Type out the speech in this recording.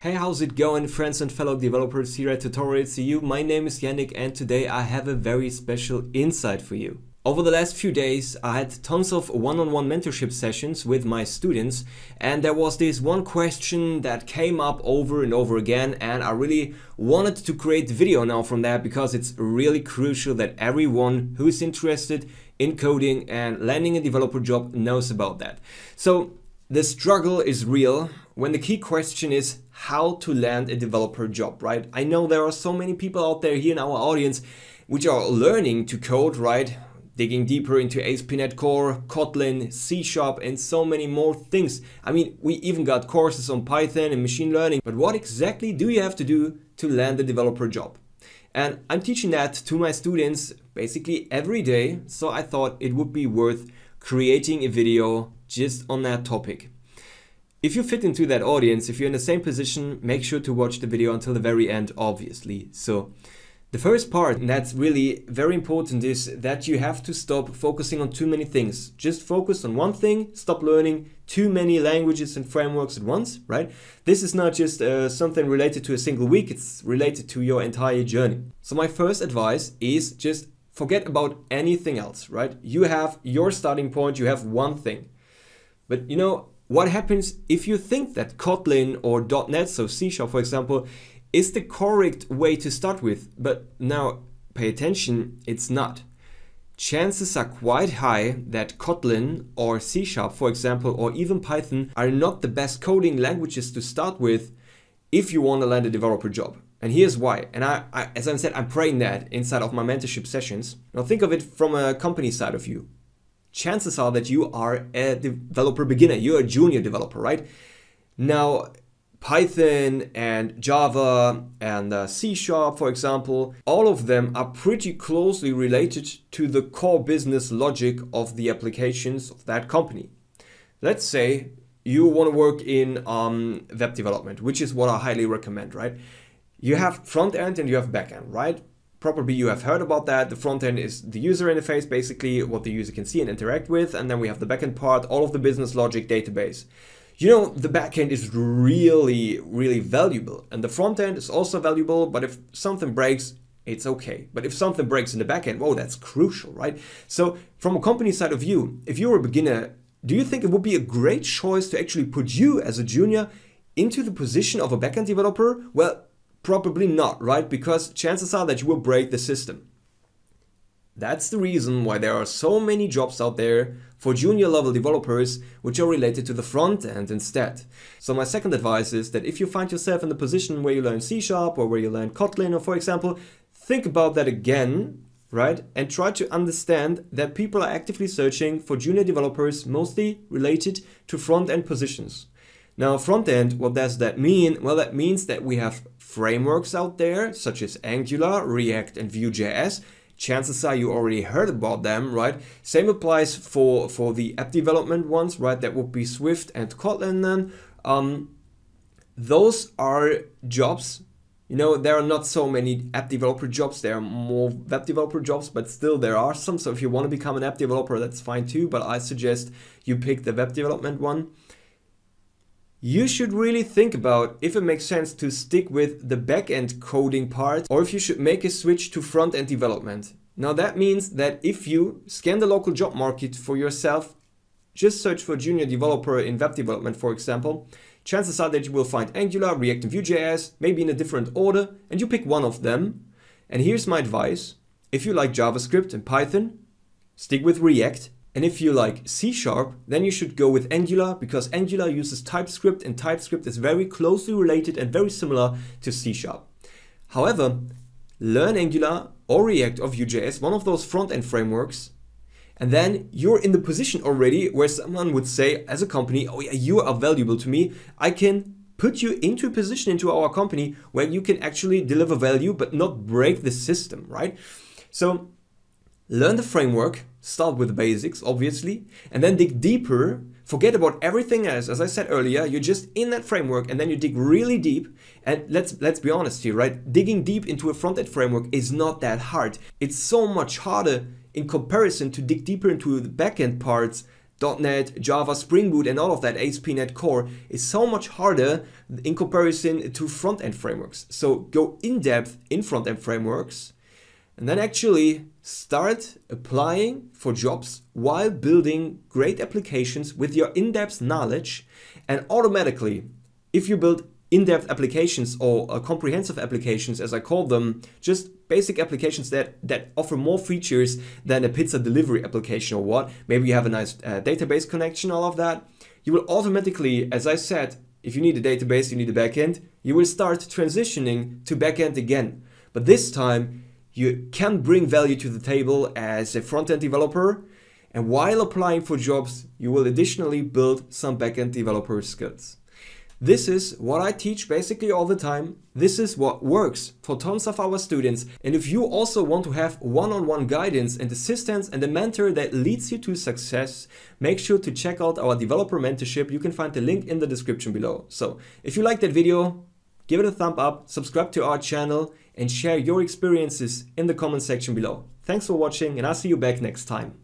Hey, how's it going friends and fellow developers here at Tutorials EU? My name is Yannick and today I have a very special insight for you. Over the last few days I had tons of one-on-one -on -one mentorship sessions with my students and there was this one question that came up over and over again and I really wanted to create a video now from that because it's really crucial that everyone who is interested in coding and landing a developer job knows about that. So the struggle is real when the key question is how to land a developer job, right? I know there are so many people out there here in our audience which are learning to code, right? Digging deeper into ASP.NET Core, Kotlin, C Sharp, and so many more things. I mean, we even got courses on Python and machine learning, but what exactly do you have to do to land a developer job? And I'm teaching that to my students basically every day, so I thought it would be worth creating a video just on that topic. If you fit into that audience, if you're in the same position, make sure to watch the video until the very end, obviously. So the first part, that's really very important, is that you have to stop focusing on too many things. Just focus on one thing, stop learning too many languages and frameworks at once, right? This is not just uh, something related to a single week, it's related to your entire journey. So my first advice is just forget about anything else, right? You have your starting point, you have one thing. But you know, what happens if you think that Kotlin or .NET, so C Sharp for example, is the correct way to start with, but now pay attention, it's not. Chances are quite high that Kotlin or C Sharp, for example, or even Python are not the best coding languages to start with if you want to land a developer job. And here's why. And I, I, as I said, I'm praying that inside of my mentorship sessions. Now think of it from a company side of view chances are that you are a developer beginner, you're a junior developer, right? Now, Python and Java and uh, C Sharp, for example, all of them are pretty closely related to the core business logic of the applications of that company. Let's say you want to work in um, web development, which is what I highly recommend, right? You have front end and you have back end, right? Probably you have heard about that. The front end is the user interface, basically what the user can see and interact with. And then we have the backend part, all of the business logic database. You know, the backend is really, really valuable. And the front end is also valuable, but if something breaks, it's okay. But if something breaks in the backend, whoa, that's crucial, right? So from a company side of view, if you're a beginner, do you think it would be a great choice to actually put you as a junior into the position of a backend developer? Well, Probably not, right? Because chances are that you will break the system. That's the reason why there are so many jobs out there for junior level developers which are related to the front end instead. So my second advice is that if you find yourself in the position where you learn C Sharp or where you learn Kotlin or for example, think about that again, right? And try to understand that people are actively searching for junior developers mostly related to front end positions. Now front end, what does that mean? Well, that means that we have frameworks out there, such as Angular, React, and Vue.js. Chances are you already heard about them, right? Same applies for, for the app development ones, right? That would be Swift and Kotlin then. Um, those are jobs you know, there are not so many app developer jobs, there are more web developer jobs, but still there are some. So if you want to become an app developer, that's fine too. But I suggest you pick the web development one you should really think about if it makes sense to stick with the backend coding part or if you should make a switch to front-end development. Now that means that if you scan the local job market for yourself, just search for junior developer in web development for example, chances are that you will find Angular, React and Vue.js, maybe in a different order, and you pick one of them. And here's my advice, if you like JavaScript and Python, stick with React and if you like C Sharp, then you should go with Angular because Angular uses TypeScript and TypeScript is very closely related and very similar to C Sharp. However, learn Angular or React or Vue.js, one of those front-end frameworks, and then you're in the position already where someone would say as a company, oh yeah, you are valuable to me. I can put you into a position into our company where you can actually deliver value but not break the system, right? So learn the framework, start with the basics, obviously, and then dig deeper. Forget about everything else. As I said earlier, you're just in that framework and then you dig really deep. And let's let's be honest here, right? Digging deep into a front-end framework is not that hard. It's so much harder in comparison to dig deeper into the back-end parts .NET, Java, Spring Boot and all of that ASP.NET Core is so much harder in comparison to front-end frameworks. So go in-depth in front-end frameworks and then actually start applying for jobs while building great applications with your in-depth knowledge and automatically if you build in-depth applications or uh, comprehensive applications as I call them, just basic applications that, that offer more features than a pizza delivery application or what. Maybe you have a nice uh, database connection, all of that. You will automatically, as I said, if you need a database, you need a backend, you will start transitioning to backend again. But this time, you can bring value to the table as a front-end developer. And while applying for jobs, you will additionally build some backend developer skills. This is what I teach basically all the time. This is what works for tons of our students. And if you also want to have one-on-one -on -one guidance and assistance and a mentor that leads you to success, make sure to check out our developer mentorship. You can find the link in the description below. So if you like that video, give it a thumb up, subscribe to our channel and share your experiences in the comment section below. Thanks for watching and I'll see you back next time.